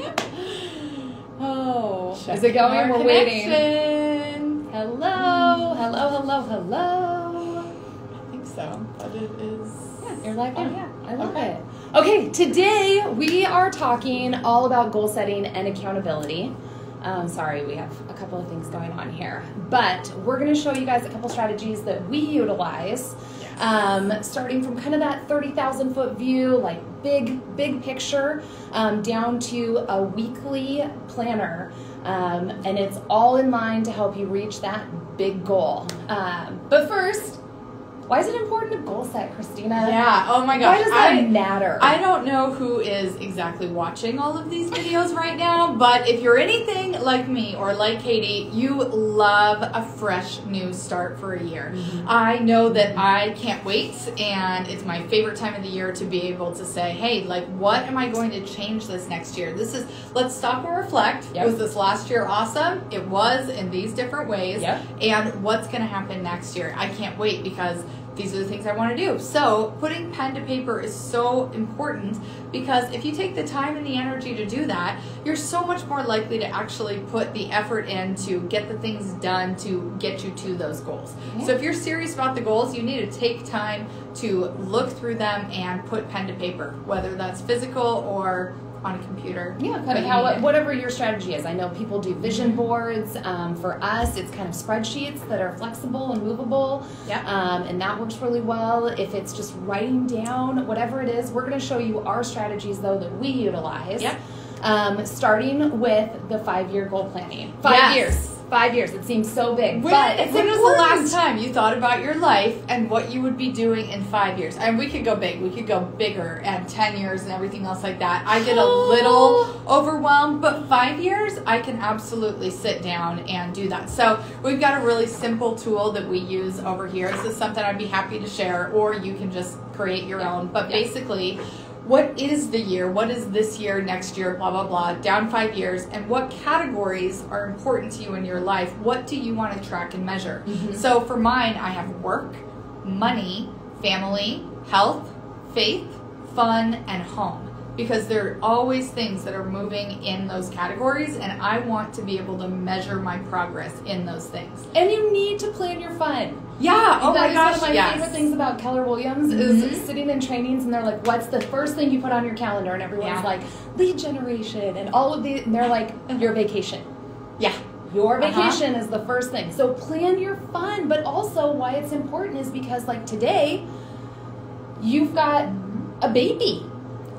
oh, is it going? We're waiting. Hello, hello, hello, hello. I think so, but it is. You're live Oh, yeah. I love Okay. it. Okay, today we are talking all about goal setting and accountability. Um, sorry, we have a couple of things going on here, but we're going to show you guys a couple strategies that we utilize. Um, starting from kind of that 30,000 foot view, like big, big picture, um, down to a weekly planner. Um, and it's all in line to help you reach that big goal. Um, but first, why is it important to goal set, Christina? Yeah. Oh my gosh. Why does that I, matter? I don't know who is exactly watching all of these videos right now, but if you're anything like me or like Katie, you love a fresh new start for a year. Mm-hmm. I know that I can't wait, and it's my favorite time of the year to be able to say, hey, like, what am I going to change this next year? This is, let's stop and reflect. Yep. Was this last year awesome? It was in these different ways. Yep. And what's going to happen next year? I can't wait because these are the things I want to do. So, putting pen to paper is so important because if you take the time and the energy to do that, you're so much more likely to actually put the effort in to get the things done to get you to those goals. Yeah. So, if you're serious about the goals, you need to take time to look through them and put pen to paper, whether that's physical or on a computer. Yeah, kind of how whatever your strategy is. I know people do vision boards. Um, for us, it's kind of spreadsheets that are flexible and movable, Yep. um, and that works really well. If it's just writing down whatever it is, we're going to show you our strategies though that we utilize. Yep. Um, starting with the five-year goal planning. Five Yes. years. Five years. It seems so big, When, but it's when was the last time you thought about your life and what you would be doing in five years? And we could go big. We could go bigger and 10 years and everything else like that. I get a little overwhelmed, but five years, I can absolutely sit down and do that. So we've got a really simple tool that we use over here. This is something I'd be happy to share, or you can just create your own. But Yeah. basically, what is the year? What is this year, next year, blah, blah, blah, down five years, and what categories are important to you in your life? What do you want to track and measure? Mhm. So for mine, I have work, money, family, health, faith, fun, and home. Because there are always things that are moving in those categories, and I want to be able to measure my progress in those things. And you need to plan your fun. Yeah. Oh that my gosh. one of my yes. favorite things about Keller Williams is sitting in trainings and they're like, "What's the first thing you put on your calendar?" And everyone's Yeah. like, "Lead generation," and all of the. And they're like, "Your vacation." Yeah. Your Uh-huh. vacation is the first thing. So plan your fun, but also why it's important is because like today, you've got a baby.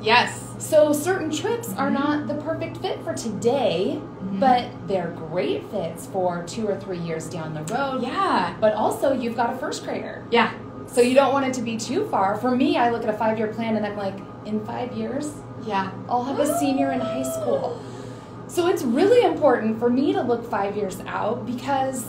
Yes. So certain trips are not the perfect fit for today, Mhm. but they're great fits for two or three years down the road. Yeah. But also, you've got a first grader. Yeah. So you don't want it to be too far. For me, I look at a five year plan and I'm like, in five years, Yeah. I'll have a senior in high school. So it's really important for me to look five years out because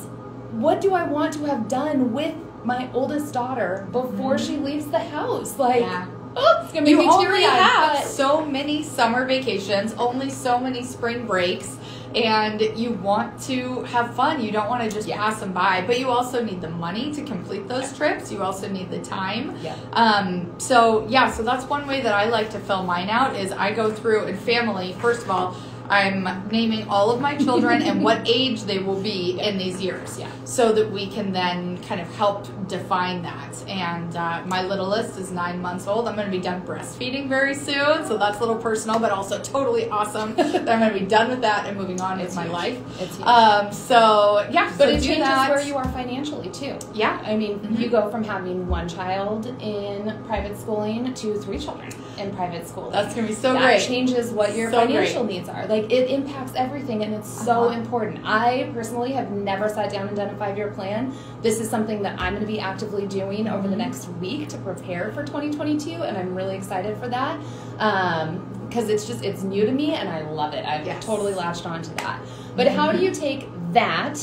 what do I want to have done with my oldest daughter before she leaves the house? Like, Yeah. Oh, it's gonna make you me only have but- so many summer vacations, only so many spring breaks, and you want to have fun. You don't want to just Yeah. pass them by, but you also need the money to complete those trips. You also need the time. Yeah. Um, so yeah, so that's one way that I like to fill mine out is I go through and family. First of all, I'm naming all of my children and what age they will be in these years. Yeah. So that we can then kind of help define that. And uh, my littlest is nine months old. I'm going to be done breastfeeding very soon. So that's a little personal, but also totally awesome that I'm going to be done with that and moving on It's with my life. It's huge. Um, so yeah, but so it changes that. where you are financially too. Yeah. I mean, Mhm. you go from having one child in private schooling to three children in private school. That's going to be so that great. changes what your So financial needs are. Like it impacts everything, and it's so Uh-huh. important. I personally have never sat down and done a five year plan. This is something that I'm going to be actively doing over the Mhm. next week to prepare for 2022, and I'm really excited for that. Because it's just it's new to me, and I love it. I've Yes. totally latched onto that. But how do Mhm. you take that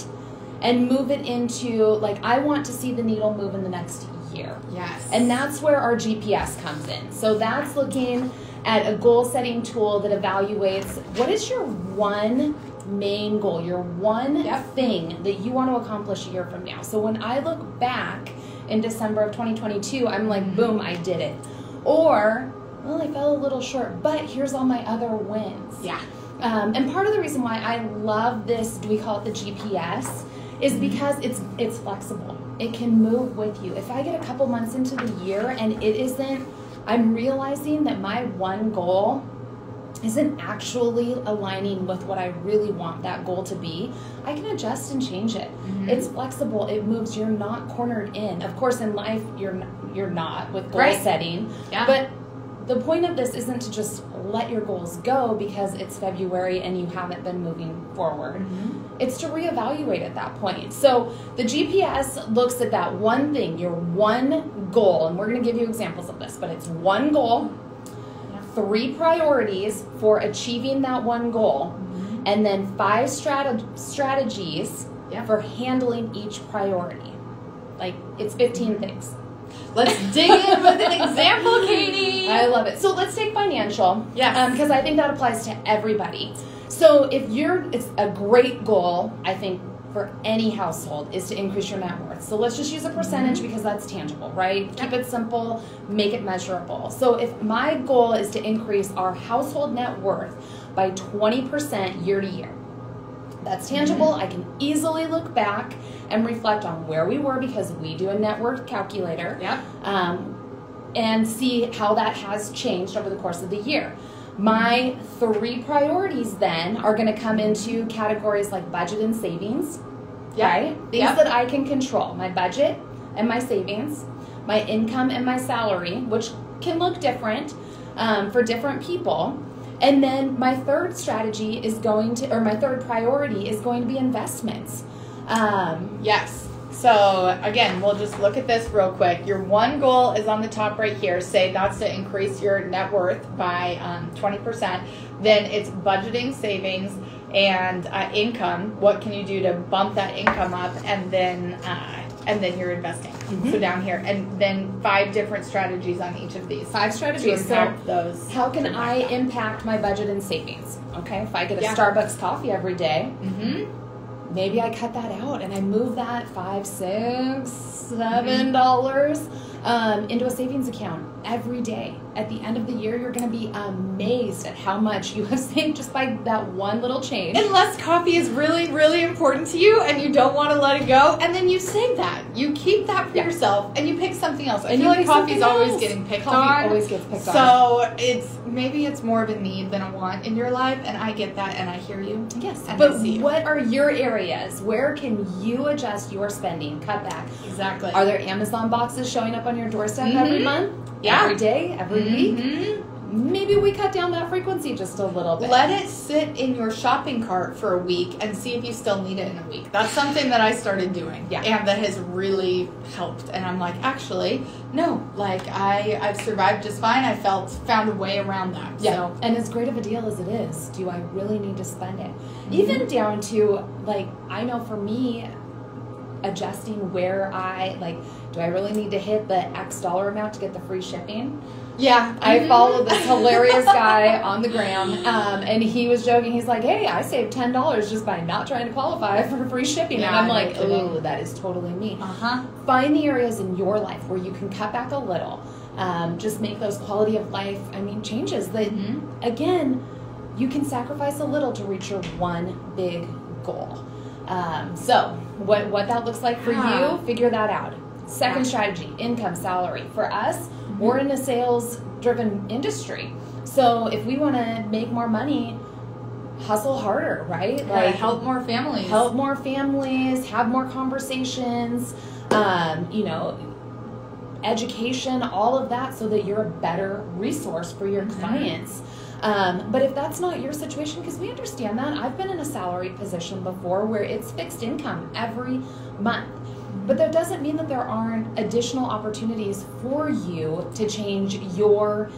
and move it into like I want to see the needle move in the next year? Yes. And that's where our GPS comes in. So that's looking at a goal setting tool that evaluates what is your one main goal, your one Yep. thing that you want to accomplish a year from now. So when I look back in December of 2022, I'm like, Mhm. boom, I did it. Or, well, I fell a little short, but here's all my other wins. yeah. Um, and part of the reason why I love this, do we call it the GPS, is because it's it's flexible. It can move with you. If I get a couple months into the year and it isn't, I'm realizing that my one goal isn't actually aligning with what I really want that goal to be, I can adjust and change it. Mm-hmm. It's flexible. It moves. You're not cornered in. Of course, in life, you're you're not with goal Right. setting. Yeah. But the point of this isn't to just let your goals go because it's February and you haven't been moving forward. Mm-hmm. It's to reevaluate at that point. So the GPS looks at that one thing, your one goal, and we're going to give you examples of this, but it's one goal, Yeah. three priorities for achieving that one goal, mm-hmm. and then five strate- strategies Yeah. for handling each priority. Like it's 15 mm-hmm. things. Let's dig in with an example, Katie. I love it. So let's take financial. Yes. Um, because I think that applies to everybody. So if you're, it's a great goal, I think, for any household is to increase your net worth. So let's just use a percentage because that's tangible, right? Keep it simple, make it measurable. So if my goal is to increase our household net worth by 20% year to year, that's tangible. I can easily look back and reflect on where we were because we do a net worth calculator Yep. um, and see how that has changed over the course of the year. My three priorities then are going to come into categories like budget and savings, Yep. right? Things Yep. that I can control my budget and my savings, my income and my salary, which can look different um, for different people. And then my third strategy is going to, or my third priority is going to be investments. Um, Yes. So again, we'll just look at this real quick. Your one goal is on the top right here. Say that's to increase your net worth by um, 20%. Then it's budgeting, savings, and uh, income. What can you do to bump that income up? And then uh, and then you're investing. Mhm. So down here, and then five different strategies on each of these. five strategies. So those. How can I impact my budget and savings? Okay, if I get a Yeah. Starbucks coffee every day. Mhm. maybe I cut that out and I move that five, six, seven Mm-hmm. dollars um, into a savings account every day. At the end of the year, you're going to be amazed at how much you have saved just by that one little change. Unless coffee is really, really important to you and you don't want to let it go, and then you save that. You keep that for Yeah. yourself and you pick something else. I And feel like coffee's always else. getting picked Coffee on. always gets picked on. so it's maybe it's more of a need than a want in your life, and I get that and I hear you. Yes, but I see you. what are your areas? Where can you adjust your spending, cut back? Exactly. Are there Amazon boxes showing up on your doorstep every Mhm. month? Yeah. Every day? Every week? Mhm. Maybe we cut down that frequency just a little bit. Let it sit in your shopping cart for a week and see if you still need it in a week. That's something that I started doing. Yeah. And that has really helped. And I'm like, actually, no. Like I I've survived just fine. I felt found a way around that. Yeah. So And as great of a deal as it is, do I really need to spend it? Mm-hmm. Even down to like I know for me adjusting where I like do I really need to hit the X dollar amount to get the free shipping? yeah. I follow this hilarious guy on the gram, um, and he was joking. He's like, "Hey, I saved ten dollars just by not trying to qualify for free shipping," and I'm no like, kidding. "Oh, that is totally me." Uh-huh. Find the areas in your life where you can cut back a little. Um, just make those quality of life, I mean, changes that, Mhm. again, you can sacrifice a little to reach your one big goal. Um, so, what, what that looks like for Yeah. you, figure that out. Second Yeah. strategy income, salary. For us, we're in a sales driven industry. So, if we want to make more money, hustle harder, right? Like help more families. help more families, have more conversations, um, you know, education, all of that, so that you're a better resource for your Mhm. clients. Um, but if that's not your situation, because we understand that, I've been in a salary position before where it's fixed income every month. But that doesn't mean that there aren't additional opportunities for you to change your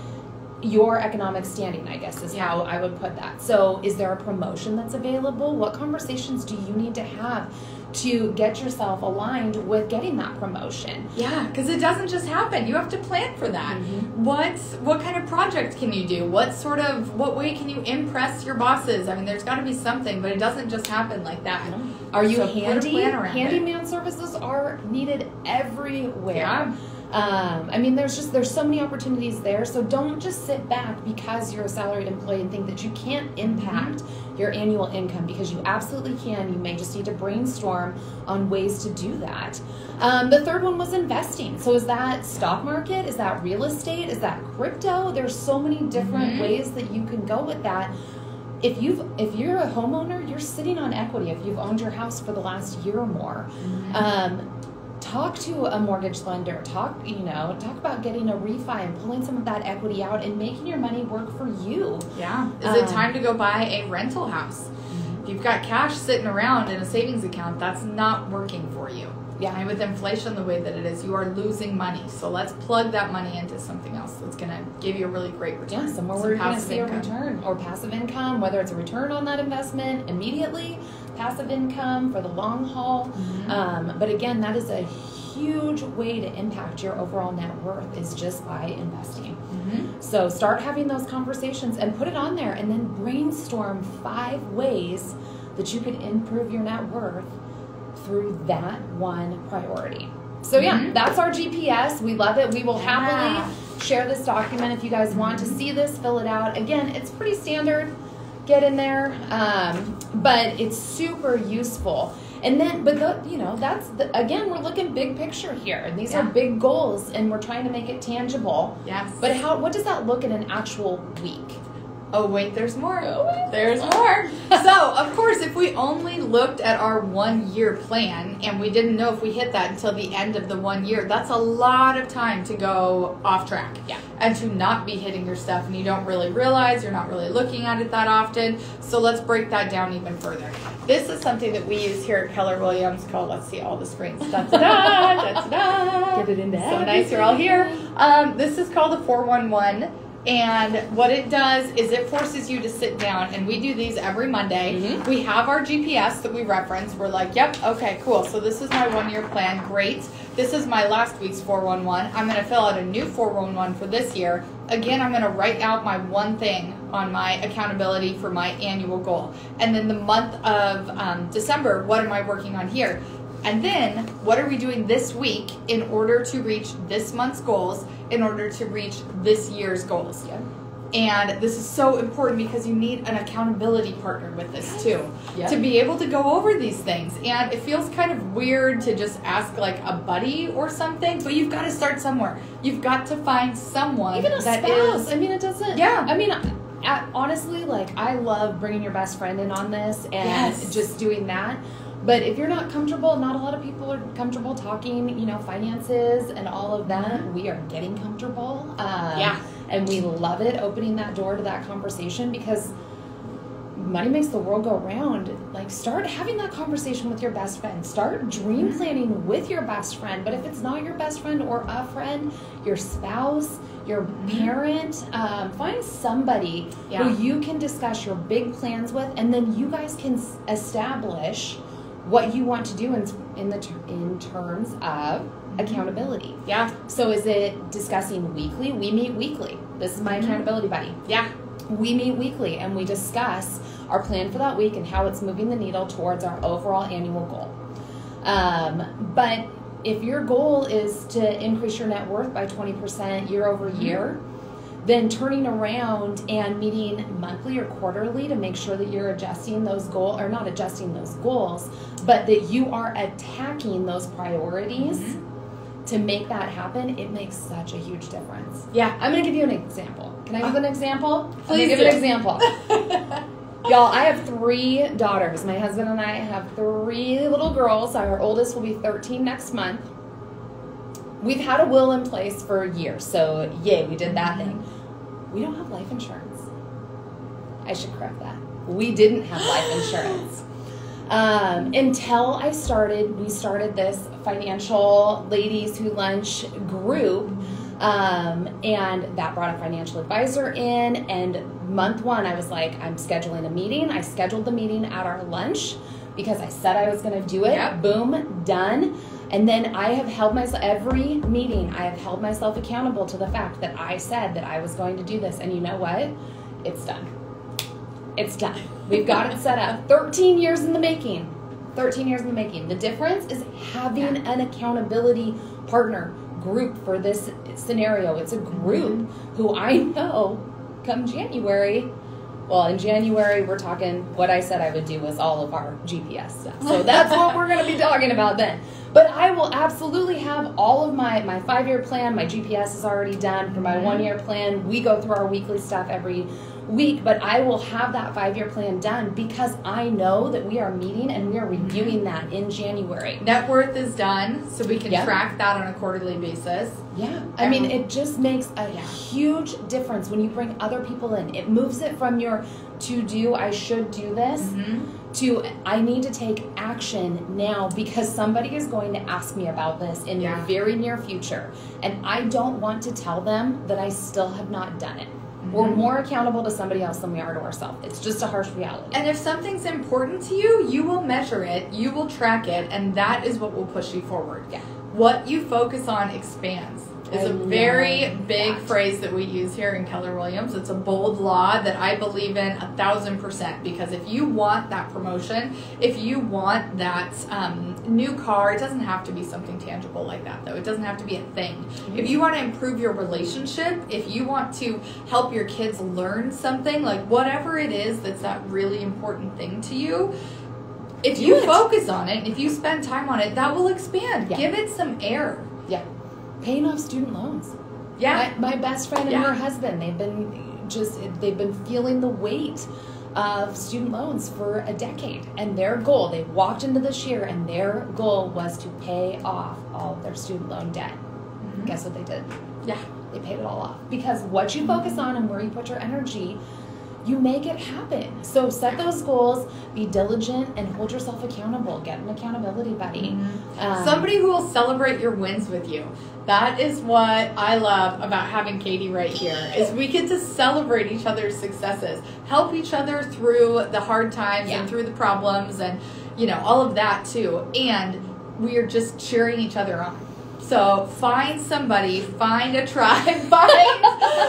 your economic standing, I guess is Yeah. how I would put that. So, is there a promotion that's available? What conversations do you need to have to get yourself aligned with getting that promotion? Yeah, because it doesn't just happen. You have to plan for that. Mhm. What what kind of project can you do? What sort of what way can you impress your bosses? I mean, there's got to be something, but it doesn't just happen like that. Are you So a handy? around it. Handyman services are needed everywhere. Yeah. Um, I mean, there's just there's so many opportunities there. So don't just sit back because you're a salaried employee and think that you can't impact your annual income because you absolutely can. You may just need to brainstorm on ways to do that. Um, the third one was investing. So is that stock market? Is that real estate? Is that crypto? There's so many different Mhm. ways that you can go with that. If you've if you're a homeowner, you're sitting on equity. If you've owned your house for the last year or more, um, talk to a mortgage lender. Talk, you know, talk about getting a refi and pulling some of that equity out and making your money work for you. Yeah. Is it Um, time to go buy a rental house? If you've got cash sitting around in a savings account, that's not working for you. Yeah. And with inflation the way that it is, you are losing money. So let's plug that money into something else that's going to give you a really great return. Yeah, somewhere Some where you're going to see a return or passive income, whether it's a return on that investment immediately, passive income for the long haul. Mhm. Um, but again, that is a huge way to impact your overall net worth is just by investing. Mhm. So start having those conversations and put it on there and then brainstorm five ways that you could improve your net worth through that one priority. So yeah, Mhm. that's our GPS. We love it. We will Yeah. happily share this document if you guys want to see this, fill it out. Again, it's pretty standard. Get in there, um, but it's super useful. And then, but the, you know, that's the, again, we're looking big picture here. And these are big goals, and we're trying to make it tangible. Yes. But how? What does that look in an actual week? Oh wait, there's more. Oh, wait, there's there's more. so of course, if we only looked at our one year plan and we didn't know if we hit that until the end of the one year, that's a lot of time to go off track. Yeah. And to not be hitting your stuff and you don't really realize you're not really looking at it that often. So let's break that down even further. This is something that we use here at Keller Williams called let's see all the screens. Da da da da da. Get it into So nice you're all here. Um, this is called the 411. And what it does is it forces you to sit down, and we do these every Monday. Mhm. We have our GPS that we reference. We're like, yep, okay, cool. So this is my one year plan. Great. This is my last week's 411. I'm going to fill out a new 411 for this year. Again, I'm going to write out my one thing on my accountability for my annual goal. And then the month of um, December, what am I working on here? And then, what are we doing this week in order to reach this month's goals, in order to reach this year's goals? Yeah. And this is so important because you need an accountability partner with this too. Yeah. To be able to go over these things. And it feels kind of weird to just ask like a buddy or something, but you've got to start somewhere. You've got to find someone Even a that spouse. is- I mean, it doesn't. Yeah. I mean, honestly, like I love bringing your best friend in on this and Yes. just doing that. But if you're not comfortable, not a lot of people are comfortable talking, you know, finances and all of that. We are getting comfortable. Um, Yeah. And we love it opening that door to that conversation because money makes the world go round. Like, start having that conversation with your best friend. Start dream planning with your best friend. But if it's not your best friend or a friend, your spouse, your parent, um, find somebody Yeah. who you can discuss your big plans with, and then you guys can establish what you want to do in in the ter- in terms of accountability. yeah, So, is it discussing weekly? We meet weekly. This is my Mhm. accountability buddy yeah, we meet weekly and we discuss our plan for that week and how it's moving the needle towards our overall annual goal. Um, but if your goal is to increase your net worth by 20% year over year, then turning around and meeting monthly or quarterly to make sure that you're adjusting those goals or not adjusting those goals, but that you are attacking those priorities Mhm. to make that happen, it makes such a huge difference. yeah. I'm gonna give you an example. Can I give an example? Please give an example. Y'all, I have three daughters. My husband and I have three little girls. Our oldest will be 13 next month. We've had a will in place for a year, so yay, we did that thing. We don't have life insurance. I should correct that. We didn't have life insurance. Um, until I started, we started this financial ladies who lunch group um, and that brought a financial advisor in. And month one, I was like, I'm scheduling a meeting. I scheduled the meeting at our lunch because I said I was going to do it. Yep. Boom, done. And then I have held myself, every meeting, I have held myself accountable to the fact that I said that I was going to do this. And you know what? It's done. It's done. We've got it set up. 13 years in the making. 13 years in the making. The difference is having an accountability partner group for this scenario. It's a group mm-hmm. who I know come January. Well, in January, we're talking what I said I would do was all of our GPS stuff. So that's what we're going to be talking about then. But I will absolutely have all of my, my five year plan. My GPS is already done for my Mhm. one year plan. We go through our weekly stuff every week, but I will have that five year plan done because I know that we are meeting and we are reviewing that in January. Net worth is done, so we can Yep. track that on a quarterly basis. Yeah, I mean, it just makes a Yeah. huge difference when you bring other people in. It moves it from your to do, I should do this, Mm-hmm. to I need to take action now because somebody is going to ask me about this in Yeah. the very near future. And I don't want to tell them that I still have not done it. We're more accountable to somebody else than we are to ourselves. It's just a harsh reality. And if something's important to you, you will measure it, you will track it, and that is what will push you forward. Yeah. What you focus on expands. Is I a very big phrase that we use here in Keller Williams. It's a bold law that I believe in a thousand percent because if you want that promotion, if you want that um, new car, it doesn't have to be something tangible like that though. It doesn't have to be a thing. If you want to improve your relationship, if you want to help your kids learn something, like whatever it is that's that really important thing to you, if you focus on it, if you spend time on it, that will expand. Yeah. Give it some air. Paying off student loans. Yeah. My, my best friend and Yeah. her husband, they've been just they've been feeling the weight of student loans for a decade. And their goal, they walked into this year and their goal was to pay off all of their student loan debt. Mhm. Guess what they did? Yeah. They paid it all off. Because what you focus on and where you put your energy, you make it happen. So set those goals, be diligent, and hold yourself accountable. Get an accountability buddy. Um, Somebody who will celebrate your wins with you. That is what I love about having Katie right here. Is we get to celebrate each other's successes, help each other through the hard times Yeah. and through the problems and you know all of that too. And we are just cheering each other on. So find somebody, find a tribe, find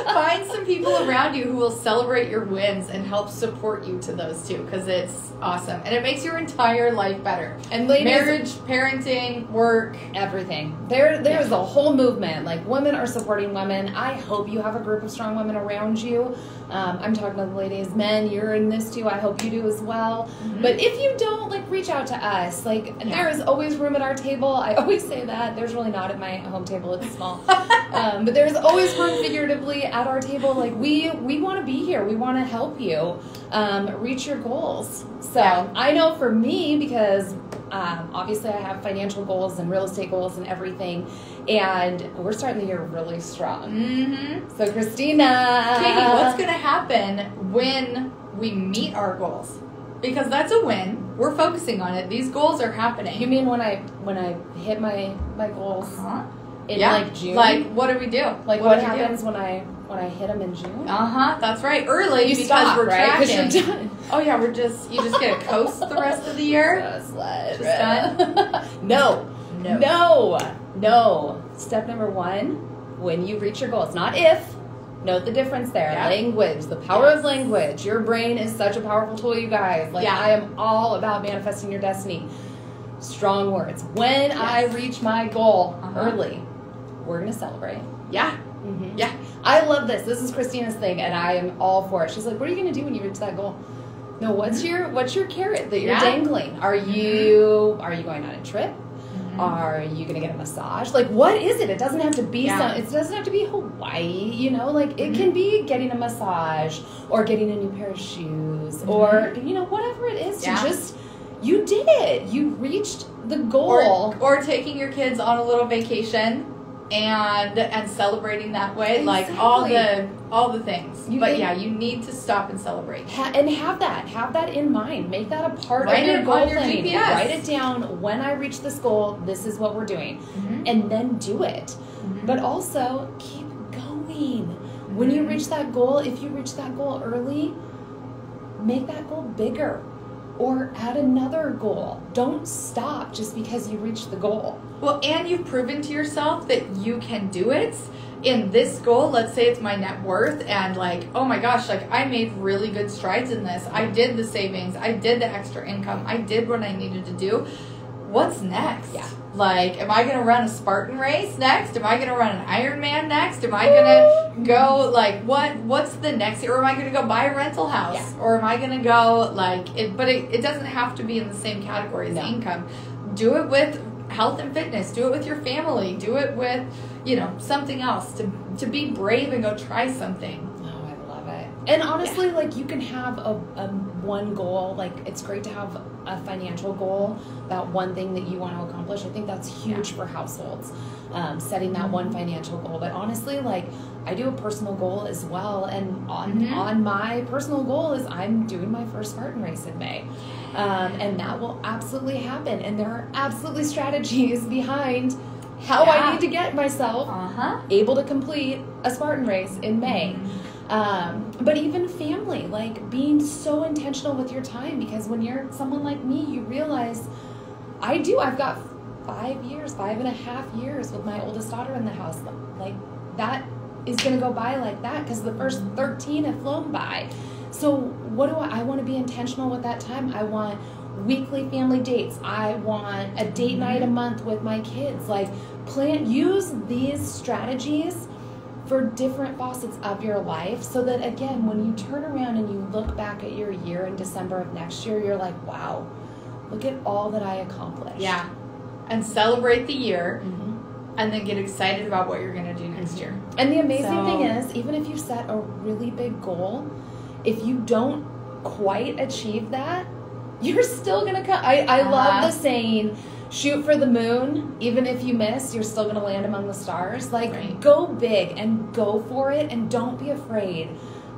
find some people around you who will celebrate your wins and help support you to those too, because it's awesome and it makes your entire life better. and ladies, Marriage, parenting, work. everything. There, there's a whole movement. Like women are supporting women. I hope you have a group of strong women around you. Um, I'm talking to the ladies, men. You're in this too. I hope you do as well. But if you don't, like, reach out to us. Like, Yeah. there is always room at our table. I always say that. There's really not at my home table. It's small. um, but there's always room figuratively at our table. Like, we we want to be here. We want to help you um, reach your goals. So Yeah. I know for me because um, obviously I have financial goals and real estate goals and everything, and we're starting the year really strong. Mm-hmm. So Christina, Katie, what's going to happen when we meet our goals? Because that's a win. We're focusing on it. These goals are happening. You mean when I when I hit my my goals Uh-huh. in yeah. like June? Like, what do we do? like what, do we do? happens when I when I hit them in June? Uh huh. That's right. Early you because stop, we're right? Tracking. you're done. Oh yeah, we're just you just get a coast the rest of the year. So. Just done? no, No. no, no. Step number one: when you reach your goals, not if. Note the difference there. Yeah. Language, the power Yes. of language. Your brain is such a powerful tool, you guys. Like Yeah. I am all about manifesting your destiny. Strong words. When I reach my goal Uh-huh. early, we're gonna celebrate. Yeah. Mhm. Yeah. I love this. This is Christina's thing, and I am all for it. She's like, "What are you gonna do when you reach that goal?" No, what's your what's your carrot that you're Mm-hmm. Yeah. dangling? Are you are you going on a trip? Mm-hmm. Are you gonna get a massage? Like, what is it? It doesn't have to be Yeah. some. It doesn't have to be Hawaii. You know, like it Mhm. can be getting a massage or getting a new pair of shoes or you know whatever it is. To Mm-hmm. Just you did it. You reached the goal. Or, or taking your kids on a little vacation and and celebrating that way like all the all the things. You but can- yeah you need to stop and celebrate. Ha- and have that have that in mind. Make that a part Write of your goal planning GPS. write it down. When i reach this goal this is what we're doing. And then do it. But also keep going. When you Mhm. reach that goal if you reach that goal early make that goal bigger or add another goal. Don't stop just because you reached the goal. Well and you've proven to yourself that you can do it. In this goal let's say it's my net worth and like oh my gosh like i made really good strides in this. I did the savings. I did the extra income. I did what i needed to do. What's next? Yeah. Like, am I gonna run a Spartan race next? Am I gonna run an Ironman next? Am I gonna go like what? What's the next? Or am I gonna go buy a rental house? Yeah. Or am I gonna go like? It, but it, it doesn't have to be in the same category as No. income. Do it with health and fitness. Do it with your family. Do it with you know something else. To to be brave and go try something. Oh, I love it. And honestly, like you can have a, a one goal. Like it's great to have a financial goal that one thing that you want to accomplish. I think that's huge for households. Um, setting that one financial goal. But honestly, like I do a personal goal as well. And on Mhm. on my personal goal is I'm doing my first Spartan race in May. Um, and that will absolutely happen. And there are absolutely strategies behind how Yeah. I need to get myself Uh huh. able to complete a Spartan race in May. Mm-hmm. Um, but even family, like being so intentional with your time, because when you're someone like me, you realize I do. I've got five years, five and a half years with my oldest daughter in the house. Like that is going to go by like that because the first 13 have flown by. So, what do I, I want to be intentional with that time? I want weekly family dates. I want a date night a month with my kids. Like, plan, use these strategies for different facets of your life so that again when you turn around and you look back at your year in december of next year you're like wow look at all that i accomplished Yeah. And celebrate the year, Mhm. and then get excited about what you're gonna do next year. and the amazing So- thing is even if you set a really big goal if you don't quite achieve that you're still gonna come i, I Uh-huh. love the saying shoot for the moon even if you miss you're still gonna land among the stars. Like Right. go big and go for it and don't be afraid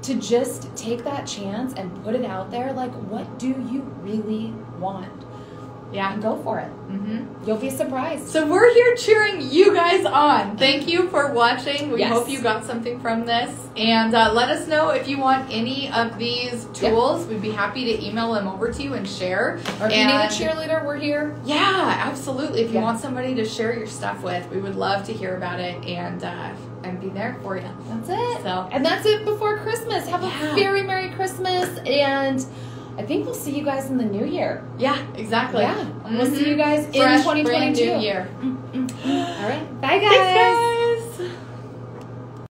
to just take that chance and put it out there. Like what do you really want Yeah. and go for it Mm-hmm. you'll be surprised So we're here cheering you guys on. Thank you for watching. We Yes. hope you got something from this. And uh, let us know if you want any of these tools. We'd be happy to email them over to you and share. or if you need a cheerleader we're here Yeah, absolutely. If you Yeah. want somebody to share your stuff with, we would love to hear about it and uh, and be there for you. That's it. So- and that's it before Christmas. Have Yeah. a very Merry Christmas, and I think we'll see you guys in the new year. Yeah, exactly. Yeah, we'll Mhm. see you guys in 2022. brand new year. All right, bye guys. Thanks, guys.